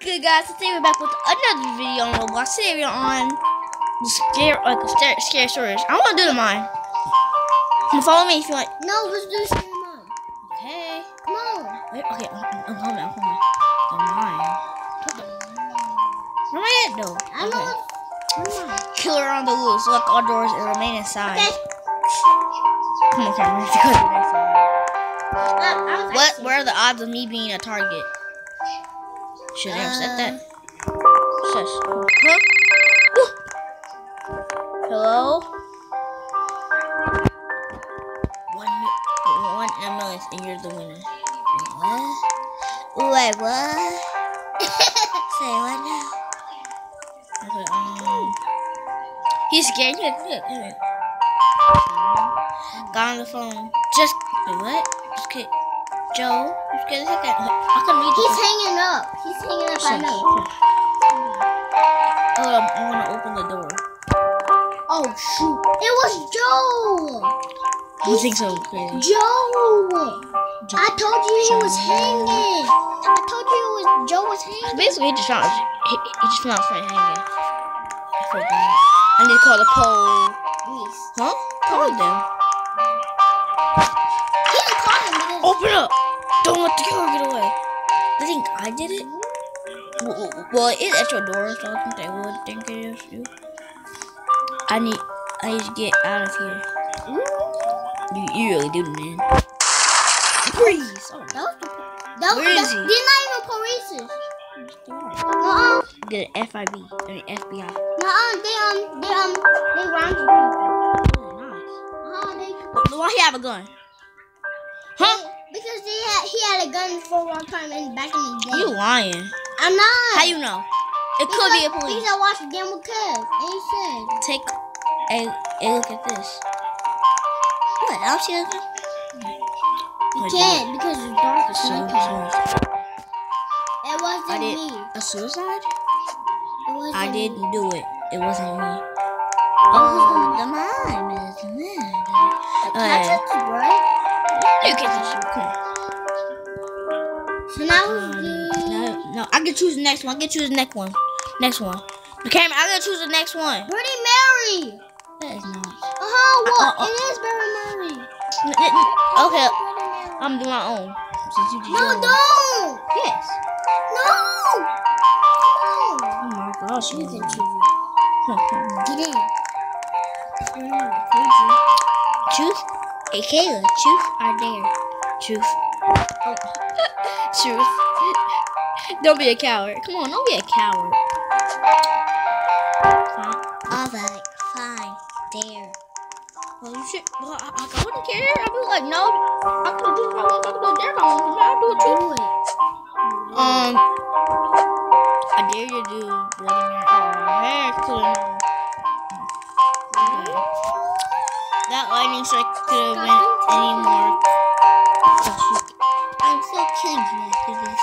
good guys? Today we're back with another video on Roblox. Today we're on the scare like a scare, scare stories. I want to do the mine. Come follow me if you want. No, let's do scary mom. Okay. Come on. Wait, okay, I'm, coming. I'm coming. The mine. Where am I at though? I know. Okay. On. Killer on the loose. Lock all doors and remain inside. Okay. Come on, camera. Let's go to the next one. Uh, What? Where are the odds of me being a target? Should I have said that? Shush. Huh? Ooh. Hello? One, one million, and you're the winner. What? Wait, what? Say what now? Okay, um. He's scared. Look, look, look. Got on the phone. Just wait, what? Just kick. Joe, you scared the heck out. I can read He's hanging up. He's hanging up. I know. Oh, I'm, gonna open the door. Oh shoot! It was Joe. You think so? Crazy. Joe. I told you he was hanging. I told you it was Joe was hanging. Basically, he just found he, he just found friend hanging. I. I need to call the pole. Please. Huh? Call them. Open up! Don't let the killer get away. I think I did it. Well, well, it is at your door, so I think they would think it is you. I need, I need to get out of here. You, you really do, man. Freeze! Oh, that was the, that was Where is that, he? They're not even police. no. Uh-uh. Get an FIB, I mean FBI. Nuh-uh. They um they um they rounded people. Oh, nice. Uh-huh. They Why he have a gun? Huh? Because he had he had a gun for a long time and back in the day. You lying? I'm not. How you know? It could be a police. Because I watched the game with Kev, and he said. Take a, a look at this. What? I don't see nothing. You Wait, can't because it's dark. So, So, it wasn't I did me. a suicide? It wasn't I didn't do it. It wasn't me. Oh, the mine is mad. Uh? You get this. Come on. So now Um, no, no, I can choose the next one. I can choose the next one. Next one. The camera. I gotta choose the next one. Bloody Mary. That is not. Uh huh. What? Uh, uh, it is Bloody Mary. N- Okay, Mary. I'm doing my own. Since you no, don't. Yes. No. On. Oh my gosh. You you- can choose it. Get in. Hey Kayla, truth or dare? Truth. Oh. truth. don't be a coward. Come on, don't be a coward. Alright, fine. Dare. Well, you should. Well, I, I, I wouldn't care. I'd be like, no. I could do it if I want. I could do it dare I. I'll do it. Do it. Um, I dare you to do Bloody Mary. Oh, hair cleaner. That lightning strike could have been any more. I'm so killing you after this.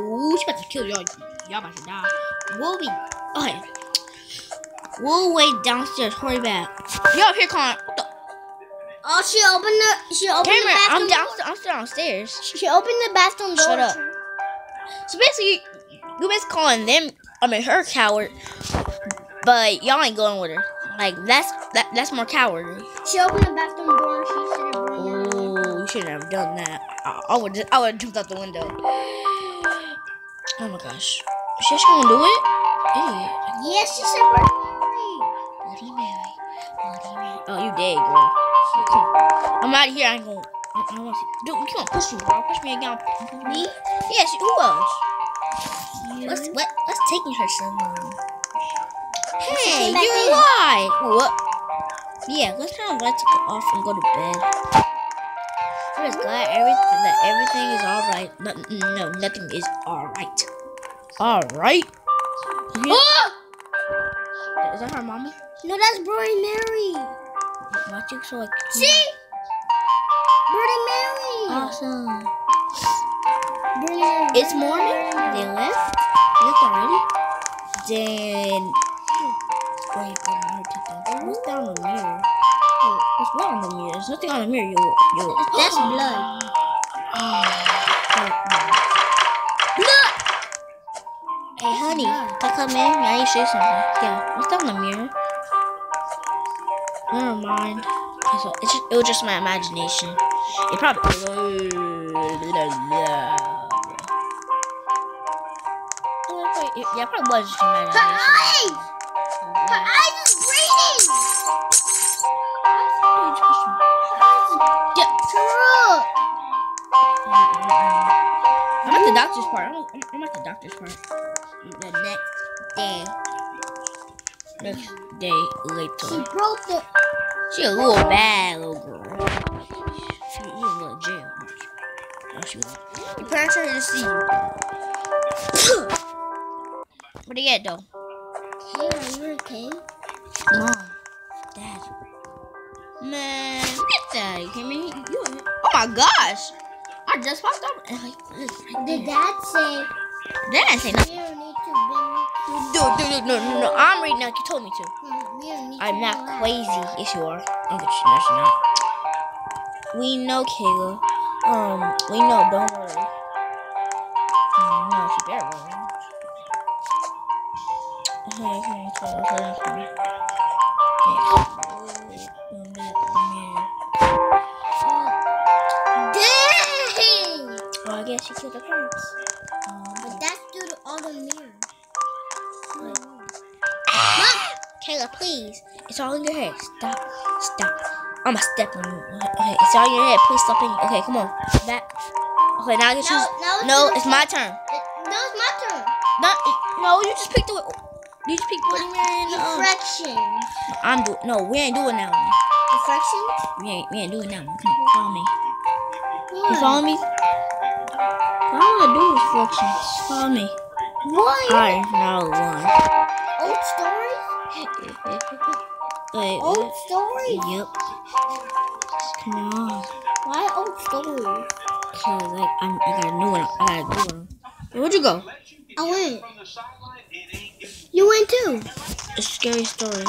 Ooh, she about to kill y'all. Y'all about to die. We'll be. Okay. We'll wait downstairs. Hurry back. Up here the? Oh, she opened the she opened Camera, the bathroom. I'm downstairs. I'm still downstairs. She opened the bathroom door. Shut up. So basically, you basically calling them, I mean, her coward, but y'all ain't going with her. Like that's that that's more cowardly. She opened the bathroom door and she said, "Bro, Oh, you shouldn't have done that. I, I would just, I would have jumped out the window. Oh my gosh, she's gonna do it? Idiot. Yes, she said, "Bro, Mary." Bloody Mary. Bloody Mary. Oh, you dead, girl. I'm out of here. I ain't gonna. I, I want to. Dude, come on, push me, bro. Push me again. Mm-hmm. Me? Yes. Who else? You. What's what? What's taking her so long? Hey, you're alive. What? Yeah, let's turn the lights off and go to bed. I'm just glad everything that everything is all right. No, no, nothing is all right. All right. Oh! Is that her mama? No, that's Brody Mary. You so like? See? Brody Mary. Awesome. Brody Mary. It's morning. They left. They left already. Then. Wait, wait, wait, wait, what's down the mirror? Wait, what's what on the mirror? There's nothing on the mirror. You, you. That's blood. Oh, Blood. Hey, honey, can I come in? I need to say something. Yeah, what's down the mirror? Never mind. It's, it's just, it was just my imagination. It probably. Yeah, it probably was just Her imagination. I'm at the doctor's part. I'm, I'm, I'm at the doctor's part. The next day. Next day later. She broke it. She a little bad little girl. She, she was a jail. No, she. Your parents are to see you. Where they at though? Hey, are you okay? Mom, Dad. Man, get that. You hear me? You, oh my gosh. I just popped up. right Did dad say Dad didn't say nothing. to bring No, no, no, no. I'm reading like you told me to. I'm not crazy. Yes, you are. I'm. No, she's not. We know, Kayla. Um, we know. Don't worry. She killed the parents. Um, But that's due to all the mirrors. Kayla, please. It's all in your head. Stop. Stop. I'ma step on you. Okay, it's all in your head. Please stop in. Okay, come on. Back. Okay, now I can No, choose. no, it's No, it's my turn. It, no, it's my turn. Not. No, you just picked the. You Bloody Mary and um, Reflections. I'm do. No, we ain't doing that one. Reflections? We ain't. We ain't doing that one. Come on, follow me. You follow me? I don't wanna do reflections. Follow me. What? I know one. Old stories? Wait. Old what? stories? Yep. Come on. Why old stories? Cause like I'm, I got a new one. I got a new one. Where'd you go? I went. You went too. A scary story. It's the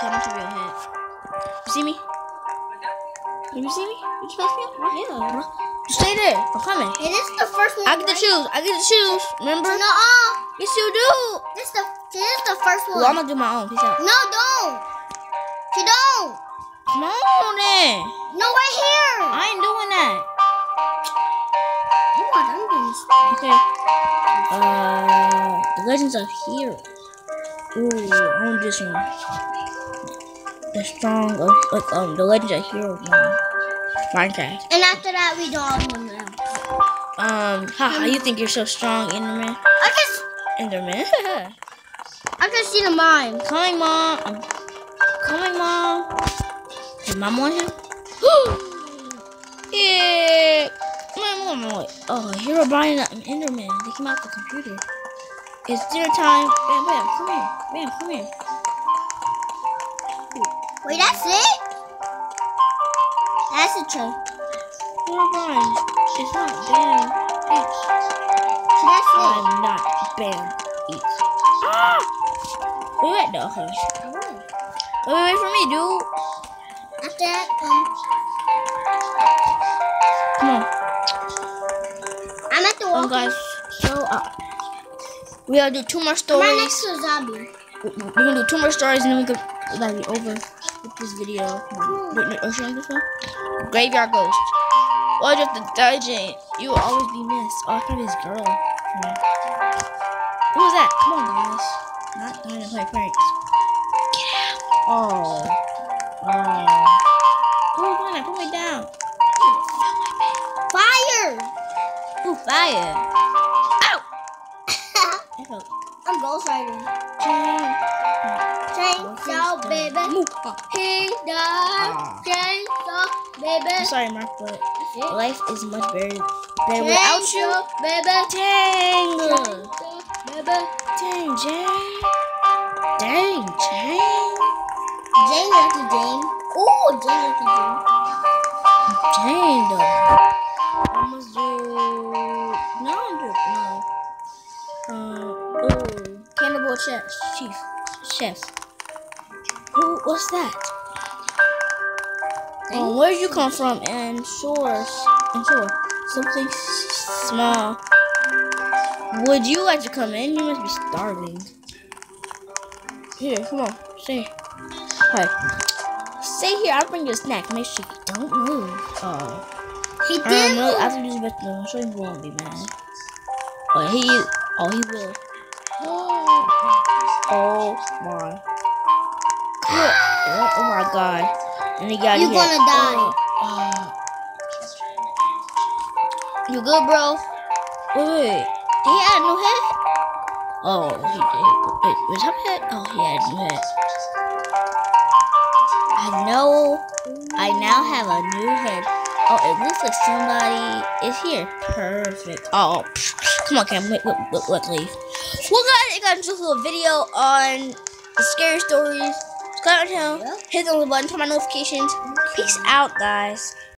coming to your head. You see me? You see me? You just me? Yeah. Stay there. I'm coming. Hey, this is the first one. I get to right? choose. I get to choose. Remember? No, uh, Yes, you do. this the this is the first one. Well, I'm gonna do my own. Peace out. No, don't. You don't. Come on then. No, right here. I ain't doing that. Oh, I'm doing this. Okay. Uh, the Legends of Hero. Ooh, I want this one. The strong of like um the Legends of Hero one. Minecraft. And after that, we do all them now. Um, haha, you think you're so strong, Enderman? I just, Enderman. I just see the mime. coming, mom. I'm coming, mom. Did mom want him? yeah. On, mom. Oh, Herobrine and Enderman. They came out the computer. It's dinner time. Bam, bam. Come here. Bam, come here. Wait, that's it? That's the truth. Herobrine. It's not Bam Eats. So that's it. I'm not Bam Eats. Ah! Where you at, though? Okay. I won. Wait, wait, wait for me, dude. After that, um, I'm at the wall. guys, so uh, we gotta do two more stories. next to zombie. We- We're gonna do two more stories and then we could like be over with this video. Wait, wait, oh, should I do this one? Graveyard Ghost. Well, just the dungeon. You will always be missed. Oh, I thought this girl. Who was that? Come on, guys. Not trying to play pranks. Get out. Oh. Oh. Was doing that? Put me down. Fire. Ow! I felt I'm Ghost Rider. Chain. Chainsaw, baby. Move. Oh. He died. Ah. Chainsaw, baby. I'm sorry, Mark, but life is much better, better without you. Chainsaw, baby. Dang. Chainsaw, baby. Dang, Jane. Dang, Jane. Jane Lucky Jane. Ooh, Jane Lucky Jane. Dang, though. Almost Chef, Chief, Chef. Who? What's that? Um, where would you come from? And source, and sure, something small. Would you like to come in? You must be starving. Here, come on. Stay. Hi. Stay here. I'll bring you a snack. Make sure you don't move. Oh. He did. I don't know. After this I'm sure he won't be mad. But he oh he will. Oh my. Look. Oh, my god. And he got You hit. gonna die. Oh. You good, bro? Wait, wait, wait. Did he had a new head? Oh, he did. Wait, was that head? Oh, he had a new head. I know. I now have a new head. Oh, it looks like somebody is here. Perfect. Oh, come on, Cam. Wait, wait, wait, let's leave. Well, guys, a little video on the scary stories. Subscribe to my channel. Hit the little button, turn my notifications. Peace out, guys.